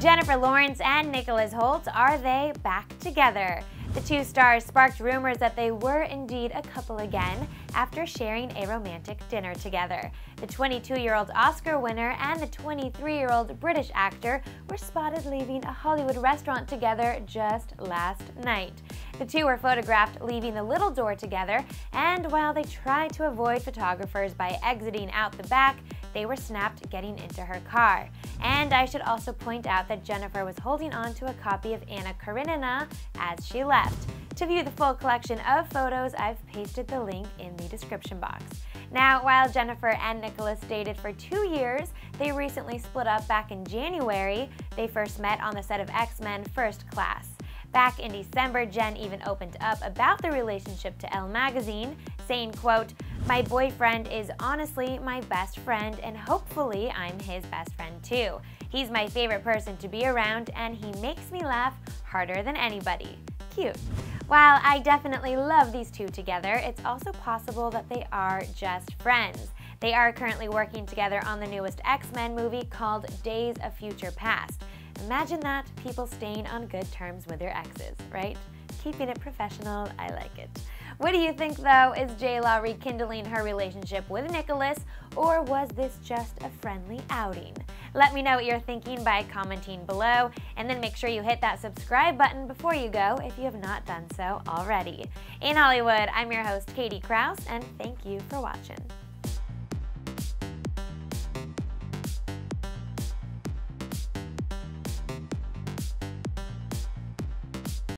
Jennifer Lawrence and Nicholas Hoult, are they back together? The two stars sparked rumors that they were indeed a couple again after sharing a romantic dinner together. The 22-year-old Oscar winner and the 23-year-old British actor were spotted leaving a Hollywood restaurant together just last night. The two were photographed leaving the little door together, and while they tried to avoid photographers by exiting out the back, they were snapped getting into her car. And I should also point out that Jennifer was holding on to a copy of Anna Karenina as she left. To view the full collection of photos, I've pasted the link in the description box. Now, while Jennifer and Nicholas dated for two years, they recently split up back in January. They first met on the set of X-Men First Class. Back in December, Jen even opened up about the relationship to Elle magazine, saying, quote, my boyfriend is honestly my best friend and hopefully I'm his best friend too. He's my favorite person to be around and he makes me laugh harder than anybody. Cute. While I definitely love these two together, it's also possible that they are just friends. They are currently working together on the newest X-Men movie called Days of Future Past. Imagine that, people staying on good terms with their exes, right? Keeping it professional, I like it. What do you think though? Is J-Law rekindling her relationship with Nicholas or was this just a friendly outing? Let me know what you're thinking by commenting below and then make sure you hit that subscribe button before you go if you have not done so already. In Hollywood, I'm your host Katie Krause and thank you for watching.